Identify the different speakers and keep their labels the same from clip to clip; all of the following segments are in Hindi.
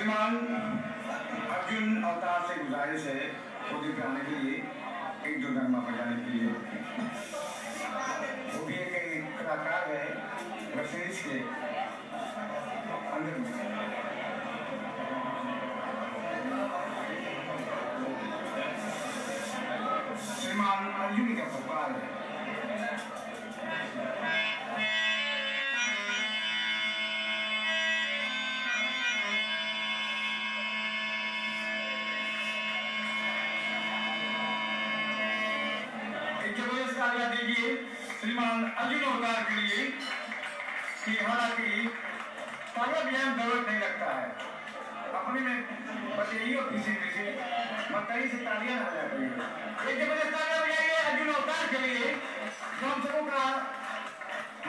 Speaker 1: श्रीमान अर्जुन अवतार से गुजारिश है पे आने के लिए एक दो गरमा बजाने के लिए वो भी एक कलाकार है के अंदर तालियाँ दीजिए श्रीमान अर्जुन अवतार के लिए कि हालाँकि तालियाँ बजाने में ज़रूरत नहीं लगता है। अपने में बस यही और किसी किसी मतई से तालियाँ ना बजा करिए एक ज़बरदस्त तालियाँ बजाइए अर्जुन अवतार के लिए। जो हम सबों का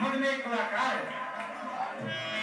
Speaker 1: मध में एक कलाकार है।